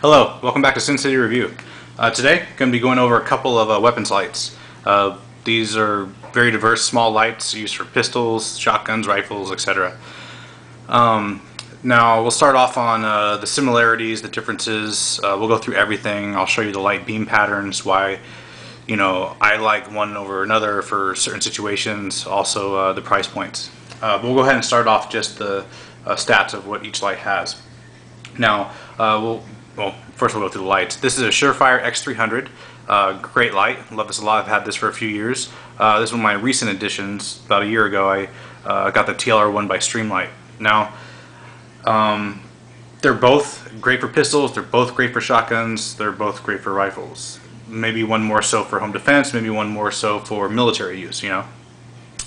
Hello, welcome back to Sin City Review. Uh, today, going to be going over a couple of uh, weapons lights. Uh, these are very diverse small lights used for pistols, shotguns, rifles, etc. Um, now, we'll start off on uh, the similarities, the differences. Uh, we'll go through everything. I'll show you the light beam patterns, why you know I like one over another for certain situations, also uh, the price points. but we'll go ahead and start off just the stats of what each light has. Now, we'll well, first we'll go through the lights. This is a Surefire X300. Uh, great light. Love this a lot. I've had this for a few years. Uh, this is one of my recent additions. About a year ago, I uh, got the TLR1 by Streamlight. Now, um, they're both great for pistols. They're both great for shotguns. They're both great for rifles. Maybe one more so for home defense. Maybe one more so for military use. You know,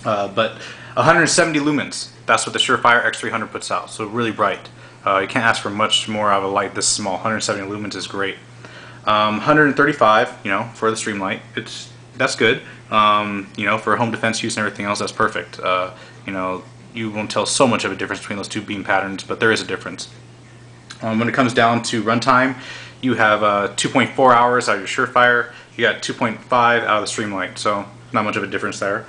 uh, but 170 lumens. That's what the Surefire X300 puts out. So really bright. Uh, you can't ask for much more out of a light this small. 170 lumens is great. Um, 135, you know, for the Streamlight, it's that's good. Um, you know, for home defense use and everything else, that's perfect. Uh, you know, you won't tell so much of a difference between those two beam patterns, but there is a difference. Um, when it comes down to runtime, you have uh, 2.4 hours out of your Surefire. You got 2.5 out of the Streamlight, so not much of a difference there.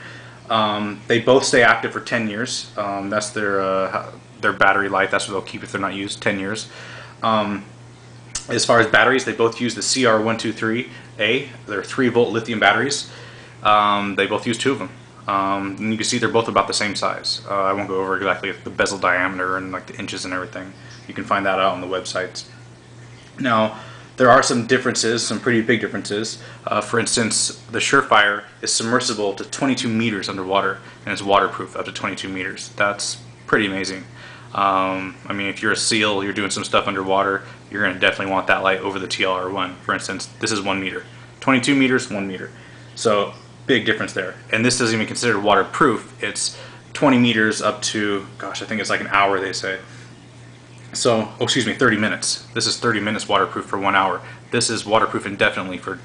Um, they both stay active for 10 years. Um, that's their uh, their battery life. That's what they'll keep if they're not used 10 years. Um, as far as batteries, they both use the CR123A. They're 3 volt lithium batteries. Um, they both use two of them. Um, and you can see they're both about the same size. Uh, I won't go over exactly the bezel diameter and like the inches and everything. You can find that out on the websites. Now, there are some differences, some pretty big differences. Uh, for instance, the Surefire is submersible to 22 meters underwater and it's waterproof up to 22 meters. That's pretty amazing. Um, I mean, if you're a SEAL, you're doing some stuff underwater, you're going to definitely want that light over the TLR1. For instance, this is one meter. 22 meters, one meter. So, big difference there. And this isn't even considered waterproof. It's 20 meters up to, gosh, I think it's like an hour, they say. So, oh, excuse me, 30 minutes. This is 30 minutes waterproof for one hour. This is waterproof indefinitely for,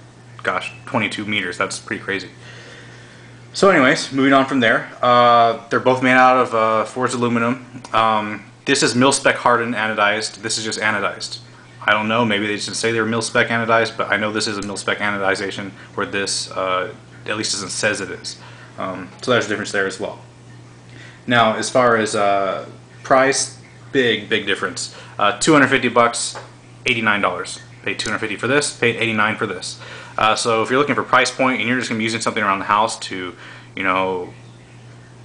gosh, 22 meters. That's pretty crazy. So anyways, moving on from there, uh, they're both made out of uh, forged aluminum. Um, this is mil-spec hardened anodized. This is just anodized. I don't know, maybe they should say they're mil-spec anodized, but I know this is a mil-spec anodization where this uh, at least it says it is. Um, so there's a difference there as well. Now, as far as uh, price, big, big difference. Uh, 250 bucks, $89. Paid 250 for this, paid 89 for this. Uh, so if you're looking for price point and you're just going to be using something around the house to, you know,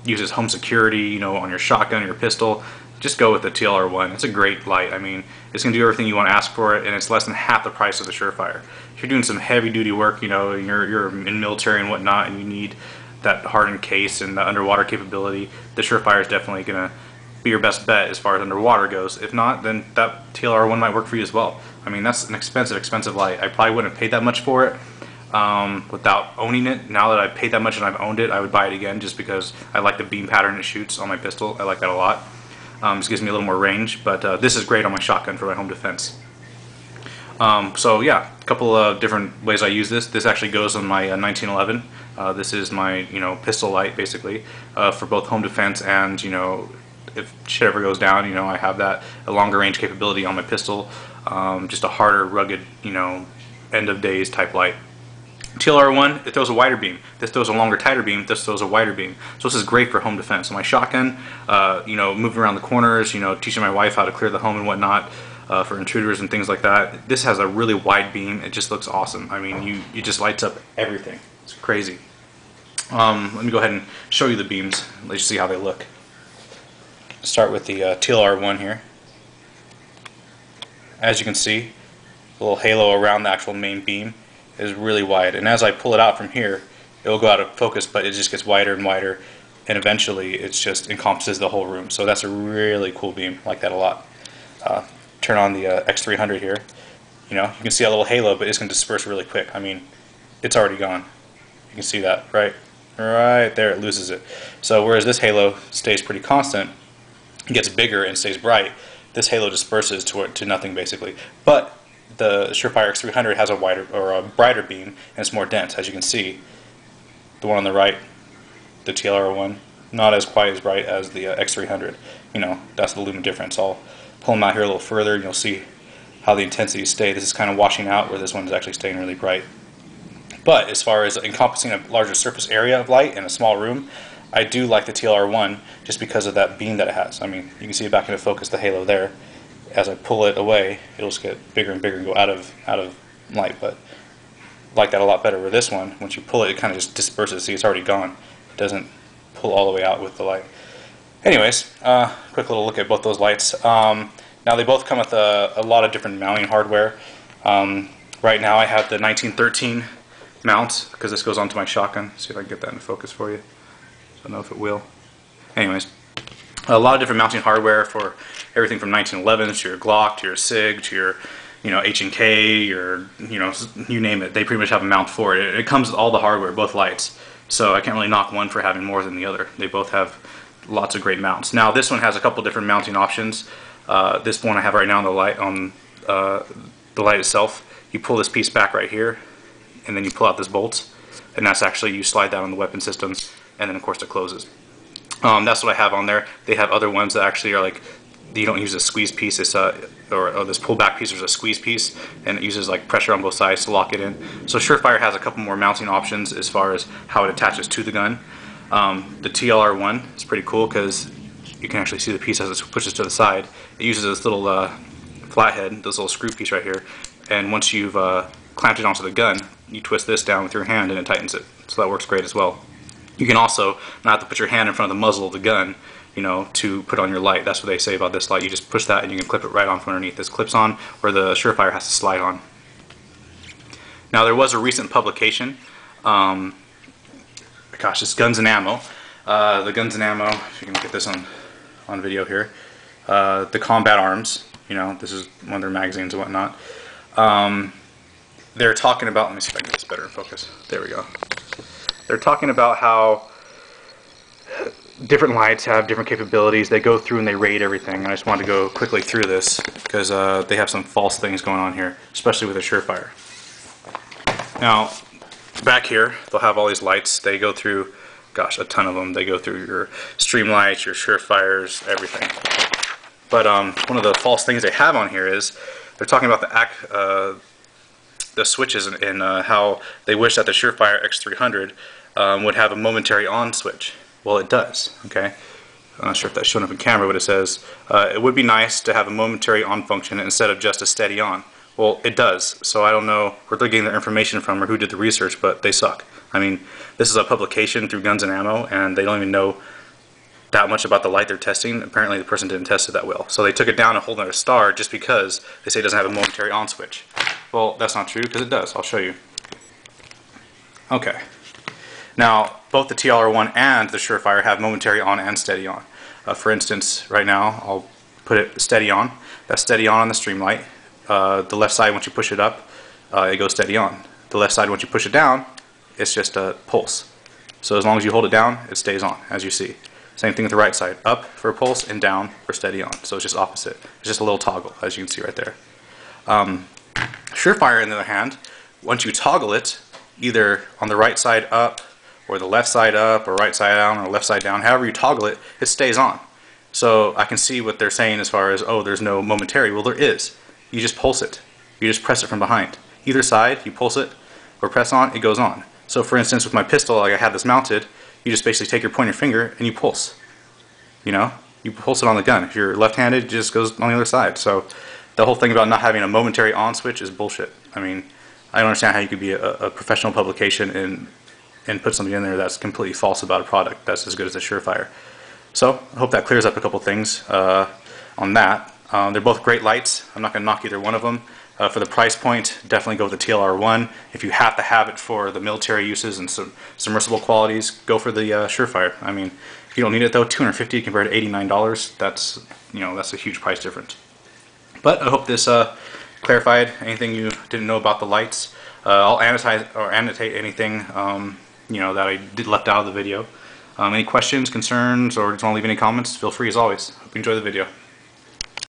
use as home security, you know, on your shotgun or your pistol, just go with the TLR1. It's a great light. I mean, it's going to do everything you want to ask for it, and it's less than half the price of the Surefire. If you're doing some heavy duty work, you know, you're, you're in military and whatnot, and you need that hardened case and the underwater capability, the Surefire is definitely going to be your best bet as far as underwater goes. If not, then that TLR1 might work for you as well. I mean, that's an expensive, expensive light. I probably wouldn't have paid that much for it um, without owning it. Now that I've paid that much and I've owned it, I would buy it again just because I like the beam pattern it shoots on my pistol. I like that a lot. Um, gives me a little more range, but uh, this is great on my shotgun for my home defense. Um, so yeah, a couple of different ways I use this. This actually goes on my uh, 1911. Uh, this is my you know pistol light basically uh, for both home defense and you know if shit ever goes down, you know I have that a longer range capability on my pistol. Um, just a harder, rugged, you know, end of days type light. TLR1, it throws a wider beam. This throws a longer, tighter beam. This throws a wider beam. So this is great for home defense. So my shotgun, uh, you know, moving around the corners, you know, teaching my wife how to clear the home and whatnot uh, for intruders and things like that. This has a really wide beam. It just looks awesome. I mean, you it just lights up everything. It's crazy. Um, let me go ahead and show you the beams. Let you see how they look. Start with the uh, TLR1 here. As you can see, a little halo around the actual main beam is really wide. And as I pull it out from here, it will go out of focus, but it just gets wider and wider. And eventually, it just encompasses the whole room. So that's a really cool beam. I like that a lot. Uh, turn on the uh, X300 here. You know, you can see a little halo, but it's going to disperse really quick. I mean, it's already gone. You can see that, right? Right there, it loses it. So whereas this halo stays pretty constant, gets bigger and stays bright, this halo disperses to, to nothing basically. But the Surefire X300 has a wider or a brighter beam and it's more dense, as you can see. The one on the right, the TLR one, not as quite as bright as the uh, X300. You know, that's the lumen difference. I'll pull them out here a little further and you'll see how the intensities stay. This is kind of washing out where this one is actually staying really bright. But as far as encompassing a larger surface area of light in a small room, I do like the TLR1 just because of that beam that it has. I mean, you can see it back into focus, the halo there. As I pull it away, it'll just get bigger and bigger and go out of out of light. But I like that a lot better with this one. Once you pull it, it kind of just disperses. See, it's already gone. It doesn't pull all the way out with the light. Anyways, uh, quick little look at both those lights. Um, now they both come with a, a lot of different mounting hardware. Um, right now I have the 1913 mount because this goes onto my shotgun. See if I can get that in focus for you. I don't know if it will. Anyways, a lot of different mounting hardware for everything from 1911s to your Glock to your SIG to your you know H and K or you know you name it. They pretty much have a mount for it. It comes with all the hardware, both lights. So I can't really knock one for having more than the other. They both have lots of great mounts. Now this one has a couple different mounting options. Uh, this one I have right now on the light on uh, the light itself. You pull this piece back right here, and then you pull out this bolt, and that's actually you slide that on the weapon system, and then of course it closes. Um, that's what I have on there. They have other ones that actually are like you don't use a squeeze piece. It's a or, or this pullback piece. There's a squeeze piece, and it uses like pressure on both sides to lock it in. So Surefire has a couple more mounting options as far as how it attaches to the gun. Um, the TLR one is pretty cool because you can actually see the piece as it pushes to the side. It uses this little uh, flathead, this little screw piece right here, and once you've uh, clamped it onto the gun, you twist this down with your hand and it tightens it. So that works great as well. You can also not have to put your hand in front of the muzzle of the gun, you know, to put on your light. That's what they say about this light. You just push that and you can clip it right on from underneath. This clips on where the Surefire has to slide on. Now there was a recent publication, um, gosh, it's Guns and Ammo. Uh, the Guns and Ammo, if you can get this on on video here. Uh, the Combat Arms, you know, this is one of their magazines and whatnot. Um, they're talking about, let me see if I can get this better in focus. There we go. They're talking about how different lights have different capabilities. They go through and they rate everything. I just wanted to go quickly through this because uh, they have some false things going on here, especially with the Surefire. Now, back here, they'll have all these lights. They go through gosh, a ton of them. They go through your Streamlights, your Surefires, everything. But um, one of the false things they have on here is they're talking about the ac uh, the switches and, and uh, how they wish that the Surefire X300 um, would have a momentary on switch. Well, it does. Okay. I'm not sure if that's showing up in camera, but it says uh, it would be nice to have a momentary on function instead of just a steady on. Well, it does. So I don't know where they're getting their information from or who did the research, but they suck. I mean, this is a publication through Guns and Ammo, and they don't even know that much about the light they're testing. Apparently, the person didn't test it that well. So they took it down a whole other star just because they say it doesn't have a momentary on switch. Well, that's not true because it does. I'll show you. Okay. Now, both the TLR1 and the Surefire have momentary on and steady on. Uh, for instance, right now, I'll put it steady on. That's steady on on the Streamlight. Uh, the left side, once you push it up, uh, it goes steady on. The left side, once you push it down, it's just a pulse. So as long as you hold it down, it stays on, as you see. Same thing with the right side. Up for a pulse and down for steady on. So it's just opposite. It's just a little toggle, as you can see right there. Um, Surefire, on the other hand, once you toggle it, either on the right side up, or the left side up, or right side down, or left side down, however you toggle it, it stays on. So I can see what they're saying as far as, oh, there's no momentary. Well, there is. You just pulse it. You just press it from behind. Either side, you pulse it, or press on, it goes on. So for instance, with my pistol, like I have this mounted, you just basically take your pointer finger and you pulse. You know, you pulse it on the gun. If you're left-handed, it just goes on the other side. So the whole thing about not having a momentary on switch is bullshit. I mean, I don't understand how you could be a, a professional publication and and put something in there that's completely false about a product that's as good as a Surefire. So I hope that clears up a couple things uh, on that. Um, they're both great lights. I'm not going to knock either one of them. Uh, for the price point, definitely go with the TLR1. If you have to have it for the military uses and some submersible qualities, go for the uh, Surefire. I mean, if you don't need it though, 250 compared to $89, that's you know that's a huge price difference. But I hope this uh, clarified anything you didn't know about the lights. Uh, I'll annotate or annotate anything um, you know that I did left out of the video. Um, any questions, concerns, or just want to leave any comments? Feel free as always. Hope you enjoy the video.